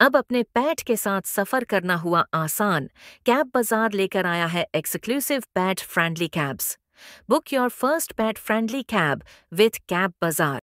अब अपने पैट के साथ सफ़र करना हुआ आसान। कैब बाज़ार लेकर आया है exclusive pet friendly cabs. Book your first pet friendly cab with cab Bazaar